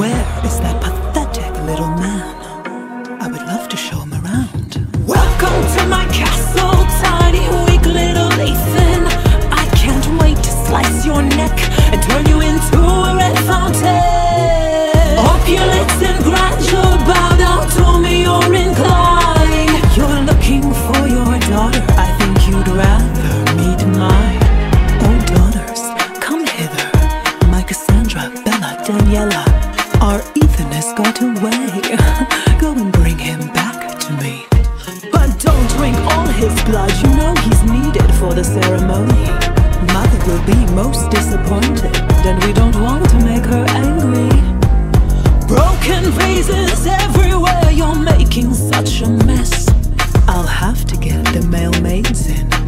Where is that pathetic little man? most disappointed, and we don't want to make her angry. Broken vases everywhere, you're making such a mess. I'll have to get the mailmaids in.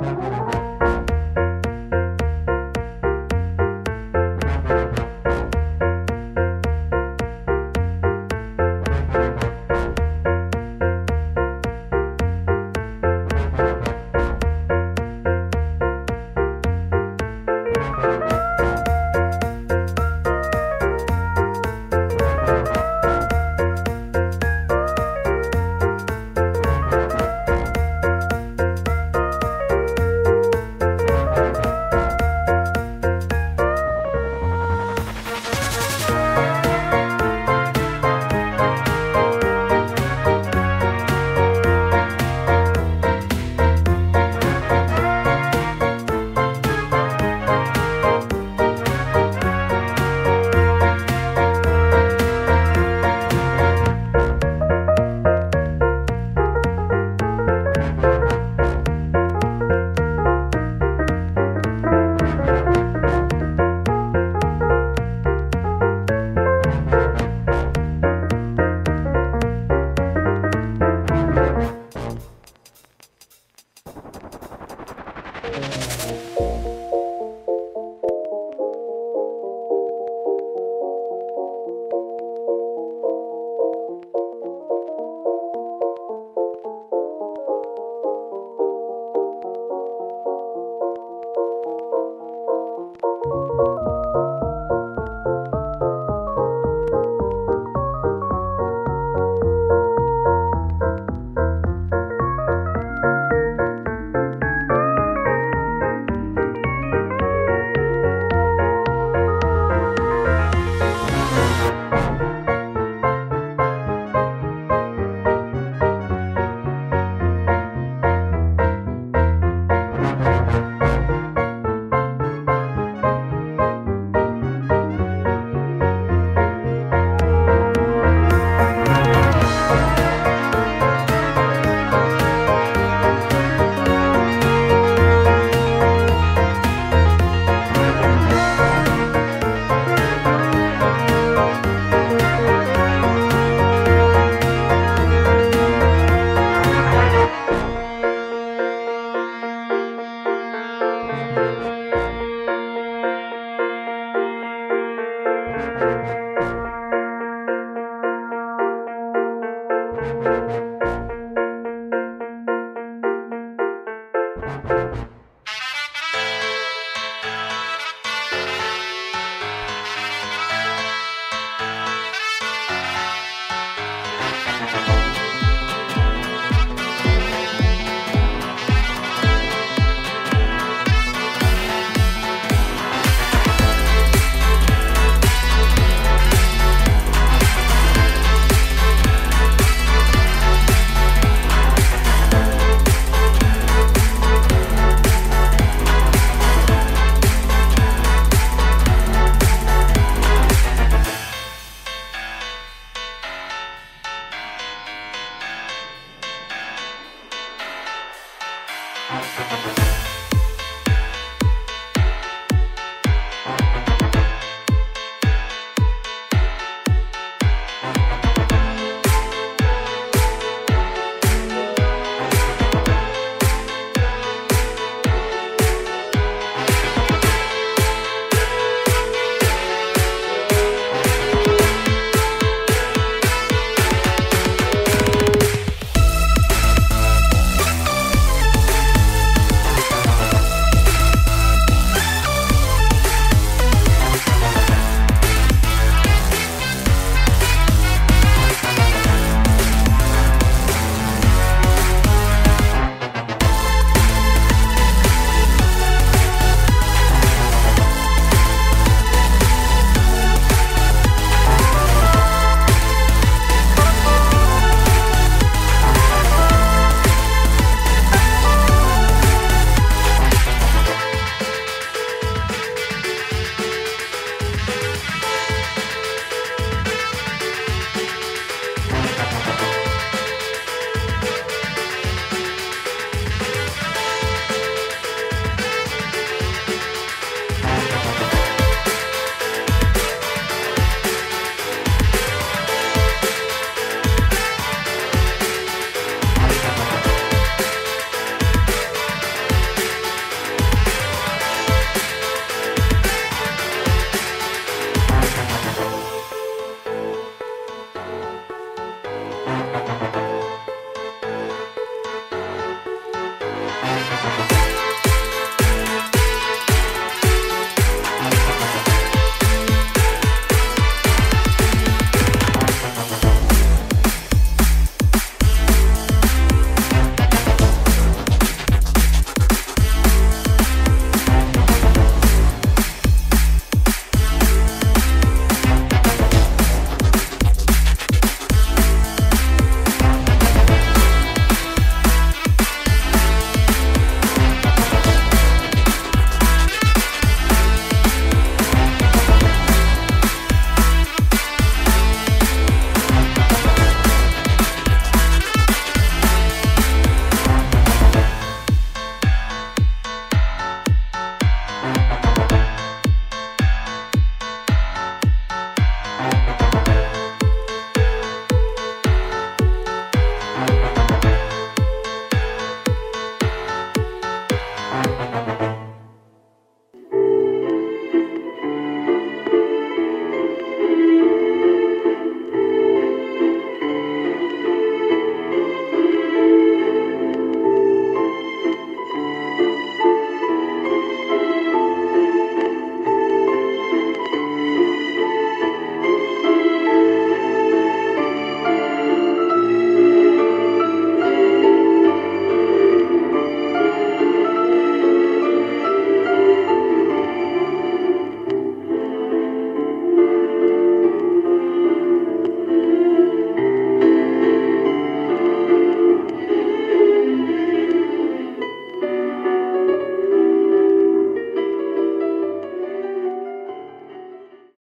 Música